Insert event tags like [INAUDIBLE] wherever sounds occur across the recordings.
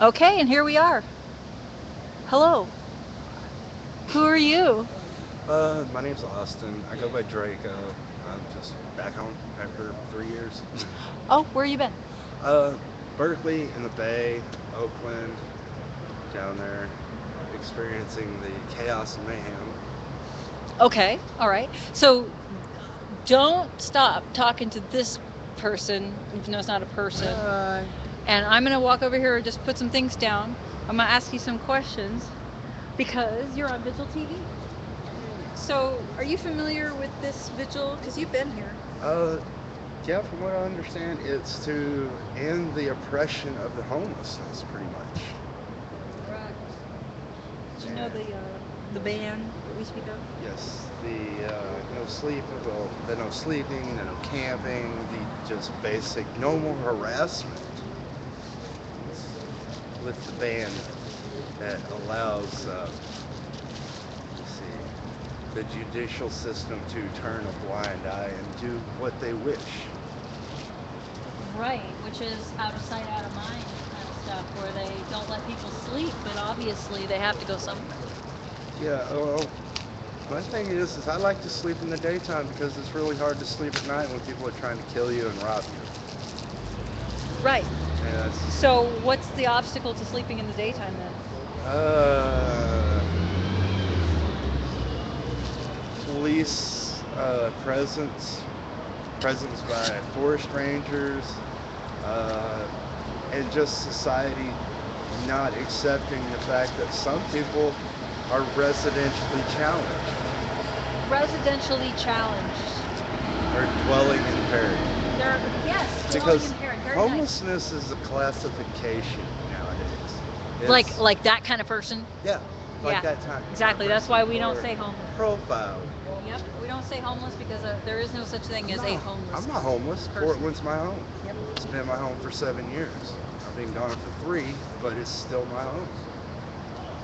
Okay, and here we are. Hello. Who are you? Uh, my name's Austin. I go by Draco. I'm just back home after three years. [LAUGHS] Oh, where you been? Uh, Berkeley in the Bay, Oakland, down there, experiencing the chaos and mayhem. Okay, all right. So don't stop talking to this person, even though it's not a person. Uh, And I'm gonna walk over here and just put some things down. I'm gonna ask you some questions because you're on Vigil TV. So, are you familiar with this Vigil? Because you've been here. uh, yeah, from what I understand, it's to end the oppression of the homelessness, pretty much. Right. Do you know the uh, the ban that we speak of? Yes, the uh, no sleep, well, the no sleeping, the no camping, the just basic normal harassment with the ban that allows, uh, see, the judicial system to turn a blind eye and do what they wish. Right, which is out of sight, out of mind kind of stuff, where they don't let people sleep, but obviously they have to go somewhere. Yeah, well, my thing is, is I like to sleep in the daytime because it's really hard to sleep at night when people are trying to kill you and rob you. Right. So, what's the obstacle to sleeping in the daytime then? Uh, police uh, presence, presence by forest rangers, uh, and just society not accepting the fact that some people are residentially challenged Residentially challenged. or dwelling impaired. They're yes, Because homelessness is a classification nowadays. nice. Like like that kind of person. yeah, like yeah, that time. Exactly. That's why we don't say homeless. profile. Yep. We don't say homeless because uh, there is no such thing as a No, homeless. I'm not homeless. person. Portland's my home. Yep. It's been my home for seven years. I've been gone for three, but it's still my home.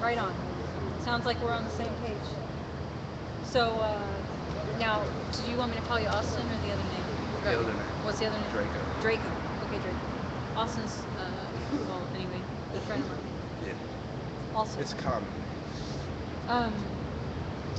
Right on. Sounds like we're on the same page. So uh, now, do you want me to call you Austin or the other name? The other name. What's the other name? Draco. Draco. Okay, Austin's, uh, [LAUGHS] well, anyway, good friend of mine. Yeah. Also. It's common. um,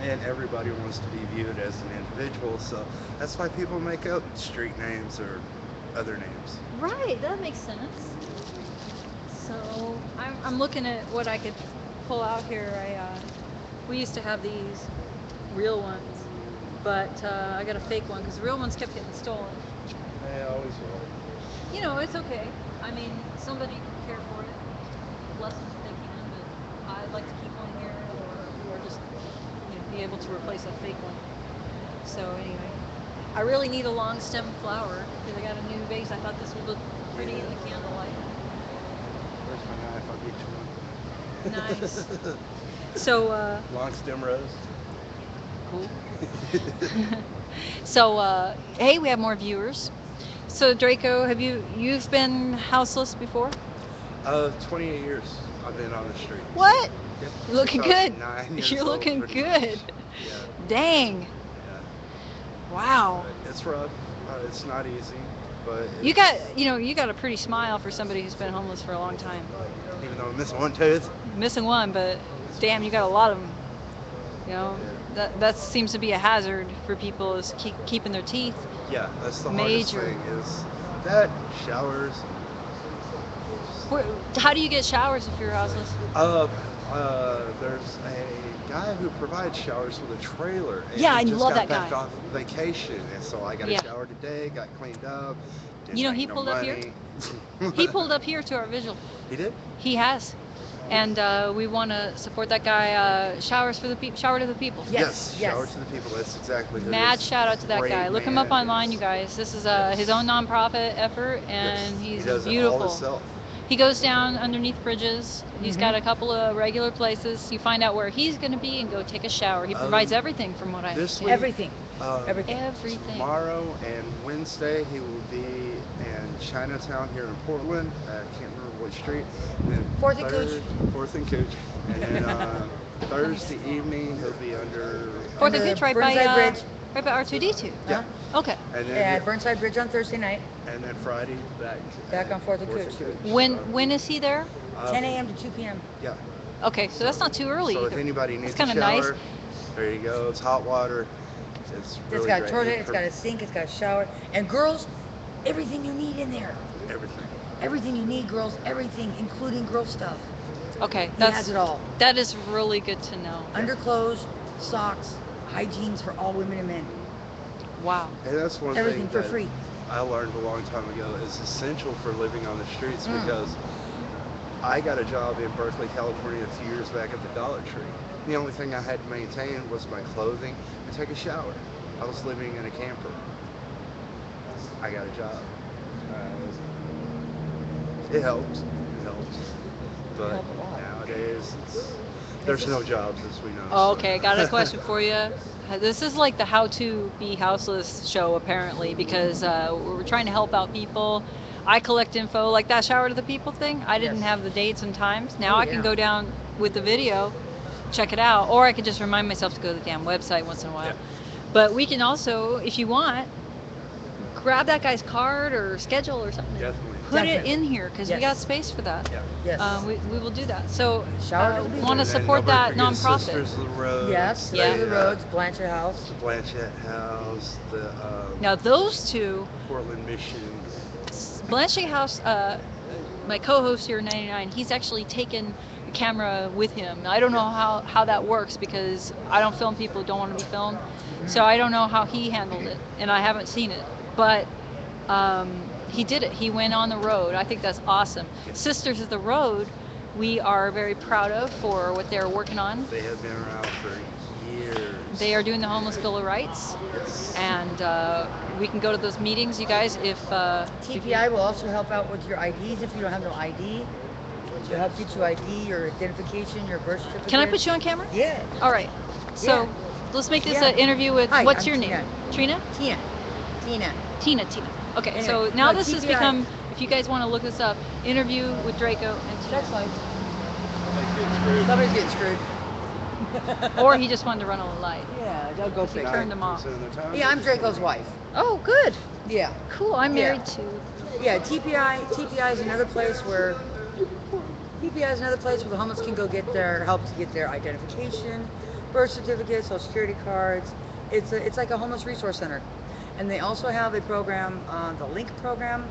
And everybody wants to be viewed as an individual, so that's why people make up street names or other names. right. That makes sense. So I'm, I'm looking at what I could pull out here. I uh, we used to have these real ones, but uh, I got a fake one because the real ones kept getting stolen. They always will. You know, it's okay. I mean, somebody can care for it less than they can, but I'd like to keep one here or, or just you know, be able to replace a fake one. So anyway, I really need a long stem flower because I got a new vase. I thought this would look pretty in the candlelight. Where's my knife? I'll get you one. Nice. [LAUGHS] So, uh, Long stem rose. cool. [LAUGHS] so, uh, hey, we have more viewers. So Draco, have you you've been houseless before? uh, 28 years I've been on the street. What? Yeah. You're looking Since I was good. You're looking good. Yeah, Dang. yeah. Wow. But It's rough. Uh, it's not easy, but You got, you know, you got a pretty smile for somebody who's been homeless for a long time. even though I'm missing one tooth. Missing one, but damn, you got a lot of them. You know, that that seems to be a hazard for people is keep keeping their teeth. Yeah, that's the Major. hardest thing is that showers. Where, how do you get showers if you're houseless? Uh, uh, there's a guy who provides showers with a trailer. And Yeah, I just love got that back guy. off vacation, and so I got Yeah. a shower today, got cleaned up. didn't You know, he no pulled up here? money. He pulled [LAUGHS] up here to our vigil. He did. He has, and uh, we want to support that guy. Uh, showers for the people. Shower to the people. Yes, yes. Shower to the people. That's exactly. who it Mad shout out to that guy. Look him up man. online, you guys. This is uh, his own nonprofit effort, and Yes, he's he does beautiful. It all himself. He goes down underneath bridges. He's Mhm. got a couple of regular places. You find out where he's going to be and go take a shower. He provides Um, everything, from what I this understand. week- Everything. Uh, Everything. Everything. Tomorrow and Wednesday, he will be in Chinatown here in Portland. I can't remember what street. And then Fourth and Couch. Fourth and Couch. And then uh, [LAUGHS] Thursday evening, he'll be under. Fourth and the Couch, right by Burnside uh, Bridge. right by R2D2. Yeah. Okay. And then At Burnside Bridge on Thursday night. and then Friday back. Back on Fourth and Fourth Couch. So, When when is he there? Uh, 10 a.m. to 2 p.m. Yeah. Okay, so that's not too early So if either. anybody needs a kinda nice. shower, there you go. It's hot water. It's It's really got a great. toilet, it's got a sink, it's got a shower. And girls, everything you need in there. everything. Everything you need, girls, everything, including girl stuff. Okay, He has that's it all. that is really good to know. Underclothes, socks, hygienes for all women and men. Wow. And that's one Everything thing for that free. I learned a long time ago is essential for living on the streets Mm. because I got a job in Berkeley, California a few years back at the Dollar Tree. The only thing I had to maintain was my clothing and take a shower. I was living in a camper. I got a job. Uh, it helps. It helps. But help a lot. nowadays, it's, there's no jobs as we know. Oh, so- okay, I got a question for you. [LAUGHS] This is like the how to be houseless show, apparently, because uh, we're trying to help out people. I collect info, like that shower to the people thing. I didn't Yes. have the dates and times. Now Oh, I can yeah. go down with the video, check it out, or I could just remind myself to go to the damn website once in a while. Yeah. But we can also, if you want, grab that guy's card or schedule or something. Definitely. Put it in here because we got space for that. Yeah. Yes. Uh, we, we will do that. So, Shower uh, to the people. want to support nobody that nonprofit. Sisters of the Road. yes, Yeah. yeah. the roads, Blanchet House. The Blanchet House, the um, Now those two, Portland Mission. Blanchet House, uh, my co-host here, 99, he's actually taken a camera with him. I don't know how, how that works because I don't film people who don't want to be filmed. So I don't know how he handled it, and I haven't seen it. But um, he did it. He went on the road. I think that's awesome. Sisters of the Road, we are very proud of for what they're working on. They have been around for years. They are doing the homeless bill of rights, Yes. and uh, we can go to those meetings, you guys, if. Uh, if you- TPI will also help out with your IDs if you don't have no ID. They'll help get you ID, your identification, your birth certificate. Can I put you on camera? Yeah. All right. So Yeah. let's make this Yeah. an interview with. Hi, what's I'm your name? Trina. Tina. Tina. Tina. Tina. Okay. Anyway, so now this has TPI. become. If you guys want to look this up, interview with Draco and Tina. That's fine. Somebody's getting screwed. [LAUGHS] or he just wanted to run on a light. Yeah, they'll go He fix turned them off. 9% of the time. Yeah, I'm Draco's wife. Oh, good. Yeah. Cool. I'm Yeah. married to. Yeah, TPI TPI is another place where TPI is another place where the homeless can go get their help to get their identification, birth certificates, social security cards. It's a, it's like a homeless resource center, and they also have a program, uh, the Link program,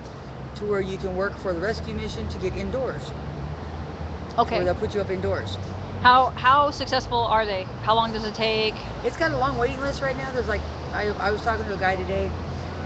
to where you can work for the rescue mission to get indoors. Okay. Where they'll put you up indoors. How how successful are they? How long does it take? It's got a long waiting list right now. There's like I, I was talking to a guy today,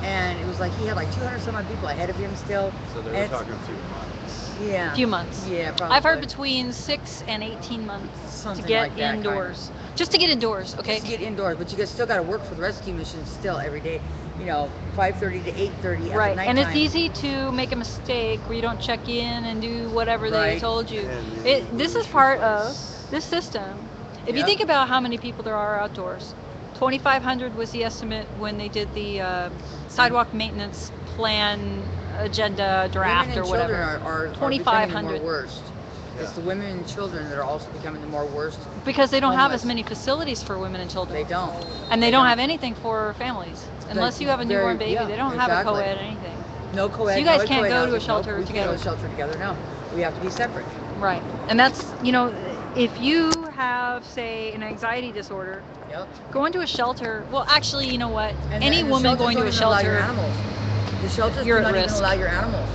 and it was like he had like 200 some odd people ahead of him still. So they And were it's- talking a few months. Yeah. A few months. Yeah, probably. I've heard between six and 18 months Something to get like that, kind of. indoors. Just to get indoors, okay? Just to get indoors, but you guys still got to work for the rescue mission still every day. You know, 5:30 to 8:30 at Right, the and it's easy to make a mistake where you don't check in and do whatever they told you. And It, this is part of this system. If you think about how many people there are outdoors, 2,500 was the estimate when they did the uh, sidewalk maintenance plan agenda draft women or and whatever. children are, are, are becoming the 2,500. more worst. It's the women and children that are also becoming the more worst. because they don't have as homeless. many facilities for women and children. They don't. And they don't have anything for families. Unless you have a newborn baby, yeah, they don't have a exactly. co-ed anything. No co-ed. you guys no can't co-ed go to a housing. Nope, we together. Can't go to shelter together. No, we have to be separate. Right. And that's, you know, if you have, say, an anxiety disorder, Yep. going to a shelter, well, actually, you know what? And Any the, woman going to a even allow your shelter, animals. The shelters You're do at not risk. even allow your animals.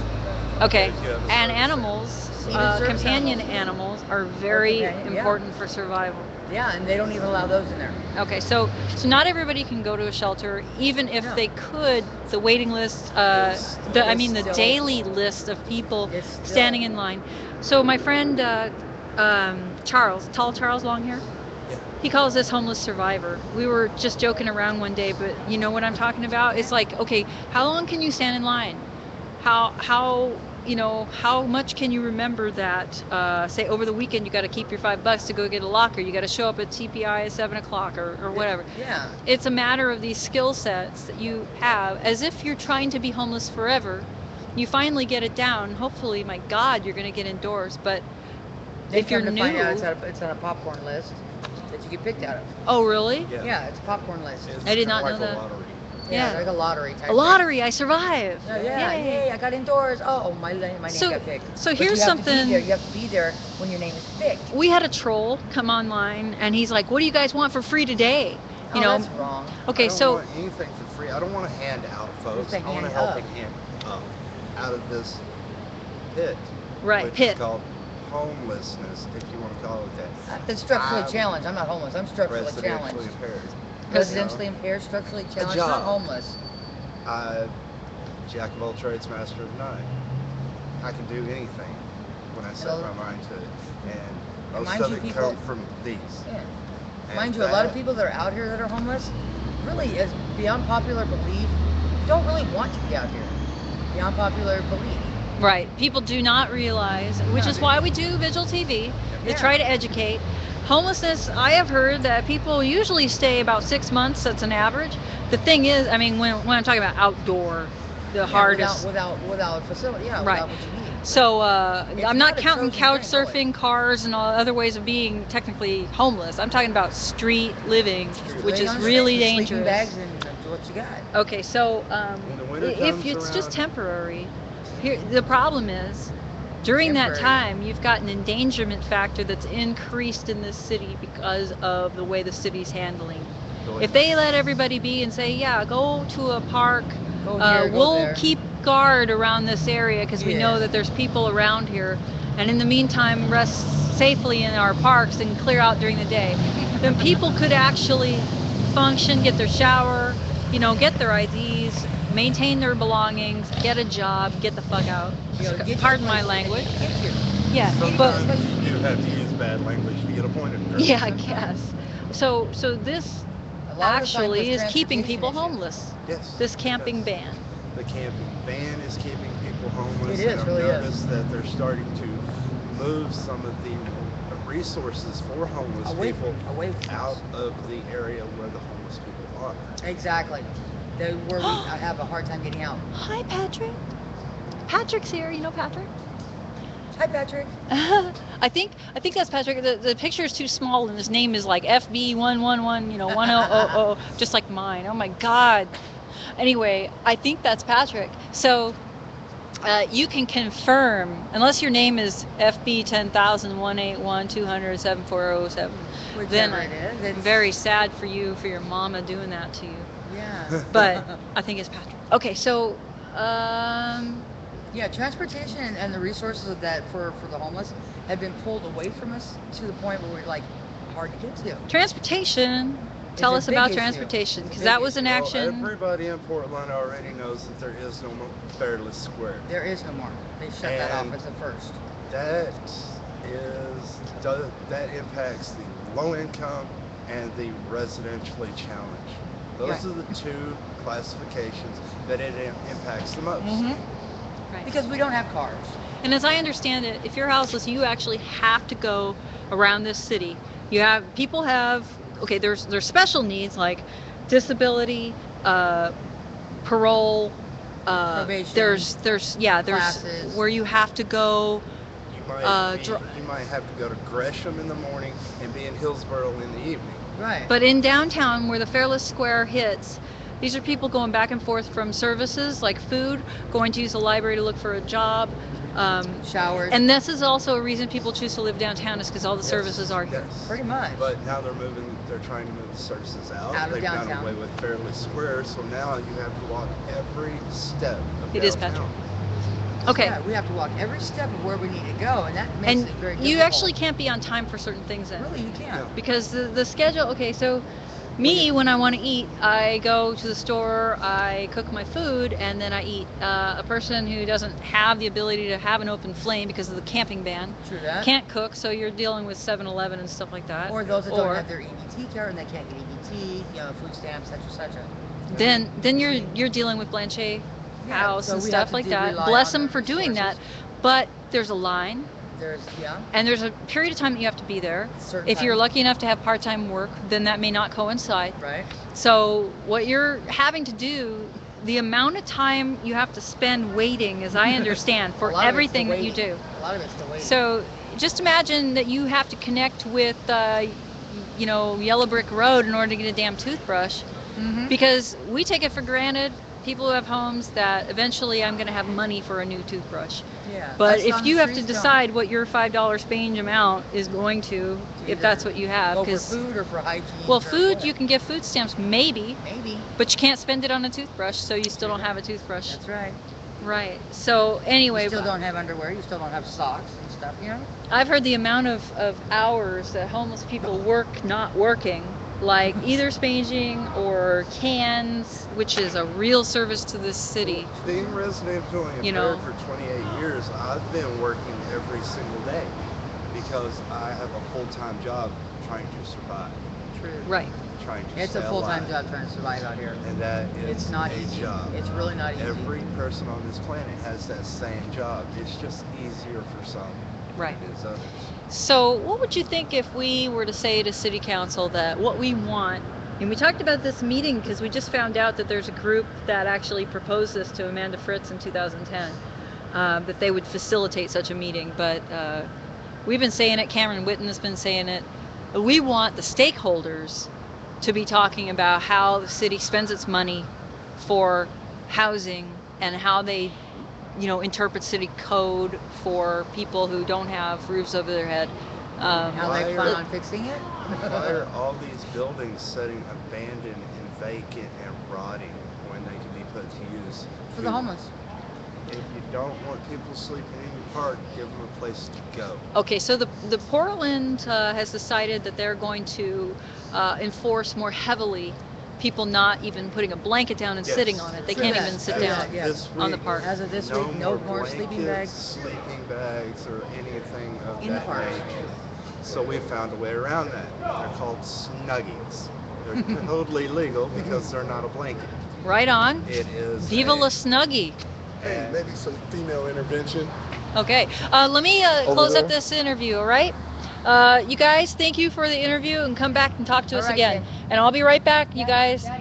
okay. If you have a And animals, uh, companion animals. animals are very companion, yeah. important for survival. Yeah, and they don't even allow those in there. Okay, so so not everybody can go to a shelter, even if No. they could. The waiting list, uh, the I mean the still- daily list of people standing in line. So my friend uh, um, Charles, tall Charles, long hair. He calls this homeless survivor. We were just joking around one day, but you know what I'm talking about? It's like, okay, how long can you stand in line? How how you know how much can you remember that? Uh, say over the weekend you got to keep your five bucks to go get a locker. You got to show up at TPI at seven o'clock or, or whatever. Yeah. It's a matter of these skill sets that you have, as if you're trying to be homeless forever. You finally get it down. Hopefully, my God, you're going to get indoors. But They if you're find out new, it's on, a, it's on a popcorn list you get picked out of. oh really? Yeah. Yeah, it's a popcorn list. It's I did kinda not know like a that. lottery. Yeah, Yeah. like a lottery type. A thing. lottery. I survived. Yeah, yeah, Yay. yay! I got indoors. Oh, oh my la- my name So- got picked. so But here's you have to be something- there. You have to be there when your name is picked. We had a troll come online, and he's like, "What do you guys want for free today?" You oh, know. that's wrong. Okay, I don't so want anything for free. I don't want to hand out, folks. say I want to hand help up. and hand up out of this pit. right, which pit. is called homelessness, if you want to call it that. Uh, that's structurally I'm challenged. I'm not homeless. I'm structurally Residentially challenged. impaired. Residentially impaired, structurally challenged, not homeless. I, jack of all trades, master of none. I can do anything when I set Well- my mind to it, and And most mind of you, it people- come from these. Yeah. And Mind you, a lot of people that are out here that are homeless, really, is beyond popular belief, don't really want to be out here. Beyond popular belief. Right. People do not realize, which is why we do Vigil TV. to Yeah. try to educate. Homelessness, I have heard that people usually stay about six months. That's an average. The thing is, I mean, when, when I'm talking about outdoor, the Yeah, hardest. Without, without, without facility, yeah, Right. without what you need. So uh, I'm not not counting couch thing, really. surfing, cars, and all other ways of being technically homeless. I'm talking about street living, which is really street with sleeping dangerous. bags and what you got. Okay, so um, When the winter if comes it's just temporary, here the problem is during that time you've got an endangerment factor that's increased in this city because of the way the city's handling. If they let everybody be and say, yeah, go to a park, Go uh, here, go we'll there. keep guard around this area because we know that there's people around here, and in the meantime rest safely in our parks and clear out during the day, then people could actually function, get their shower, you know, get their IDs, maintain their belongings, get a job, get the fuck out. You get Pardon my place language. to Get here. Yeah, but you do have to use bad language to get appointed. [LAUGHS] yeah, I guess. So, so this A lot of the time actually is keeping people issues. homeless. Yes. This camping yes. ban. The camping ban is keeping people homeless. It is, and I've really is. that they're starting to move some of the resources for homeless Away, people away from out of the area where the homeless people are. Exactly. They, where [GASPS] we I have a hard time getting out. Hi, Patrick. Patrick's here. You know Patrick? Hi, Patrick. [LAUGHS] I think I think that's Patrick. The, the picture is too small, and his name is like FB one one one. You know, [LAUGHS] one oh oh oh, just like mine. Oh my God. Anyway, I think that's Patrick. So. Uh, you can confirm, unless your name is FB 10181 200 7407. Whichever Then it is. It's, very sad for you, for your mama doing that to you. Yeah. [LAUGHS] But I think it's Patrick. Okay, so um, yeah, transportation and, and the resources of that for, for the homeless have been pulled away from us to the point where we're like hard to get to. transportation. Tell us about transportation, because that was an Well, action. everybody in Portland already knows that there is no more Fareless Square. There is no more. They shut that off And- as the first. That is do- that impacts the low income and the residentially challenged. Those Right. are the two classifications that it im- impacts the most. Right. Because we don't have cars. And as I understand it, if you're houseless, you actually have to go around this city. You have people have okay. There's there's special needs like disability, uh, parole. Uh, Probation. There's there's yeah there's Classes. where you have to go. You might Uh, be- dr- you might have to go to Gresham in the morning and be in Hillsboro in the evening. Right. But in downtown, where the Fareless Square hits, these are people going back and forth from services like food, going to use the library to look for a job. Um, Showers. and this is also a reason people choose to live downtown is because all the Yes, services are here. yes. Pretty much. But now they're moving, they're trying to move the services out. Out of They've done downtown. away with Fareless Square, so now you have to walk every step of It is downtown. Okay. Yeah, we have to walk every step of where we need to go, and that makes And it very difficult. you actually can't be on time for certain things then. Really, you can't. No. Because the, the schedule, okay, so me, when I want to eat, I go to the store, I cook my food, and then I eat. Uh, a person who doesn't have the ability to have an open flame because of the camping ban True that. can't cook, so you're dealing with 7 Eleven and stuff like that. Or those that Or- don't have their EBT card and they can't get EBT, you know, food stamps, such and such. Then then you're you're dealing with Blanchet Yeah, House so and stuff like that. Bless them for doing that. But there's a line, There's yeah. and there's a period of time that you have to be there. Certain If you're lucky enough to have part-time work, then that may not coincide. Right. So what you're having to do, the amount of time you have to spend waiting, as I [LAUGHS] understand, for lot of it's the everything that you do. A lot of it's the waiting. So just imagine that you have to connect with, uh, you know, Yellow Brick Road in order to get a damn toothbrush. Mhm. because we take it for granted people who have homes that eventually I'm going to have money for a new toothbrush. Yeah. But if you have to decide what your five dollar Spange amount is going to, if that's what you have, because food or for hygiene. well, food you can get food stamps maybe, maybe. but you can't spend it on a toothbrush, so you still don't have a toothbrush. That's right. Right. So anyway, you still don't have underwear. You still don't have socks and stuff. You know. I've heard the amount of, of hours that homeless people [LAUGHS] work not working, like either spanging or cans, which is a real service to this city. Being resident of Julian You know. for 28 years, I've been working every single day because I have a full-time job trying to survive, True. Right. trying to It's a full-time alive. job trying to survive out here. and that is It's not a easy. job. It's really not easy. Every person on this planet has that same job. It's just easier for some Right. is others. So, what would you think if we were to say to City Council that what we want, and we talked about this meeting because we just found out that there's a group that actually proposed this to Amanda Fritz in 2010, uh, that they would facilitate such a meeting. But uh, we've been saying it, Cameron Whitten has been saying it. We want the stakeholders to be talking about how the city spends its money for housing and how they you know interpret city code for people who don't have roofs over their head um, How they plan on fixing it? Why are [LAUGHS] all these buildings sitting abandoned and vacant and rotting when they can be put to use? For the homeless. If you don't want people sleeping in your park, give them a place to go. okay so the, the portland uh, has decided that they're going to uh, enforce more heavily people not even putting a blanket down and Yes. sitting on it they True can't that. even sit True down that, yeah. This on the park. As of this no week, no more more sleeping bags. sleeping bags, or anything of In the that park. nature. So we found a way around that. They're called snuggies. They're [LAUGHS] totally legal because they're not a blanket. right on It is. viva a- la snuggie and- maybe some female intervention. Okay, uh, let me uh, Over close up this interview, all right? Uh, you guys, thank you for the interview and come back and talk to All us right, again. then. And I'll be right back, you guys.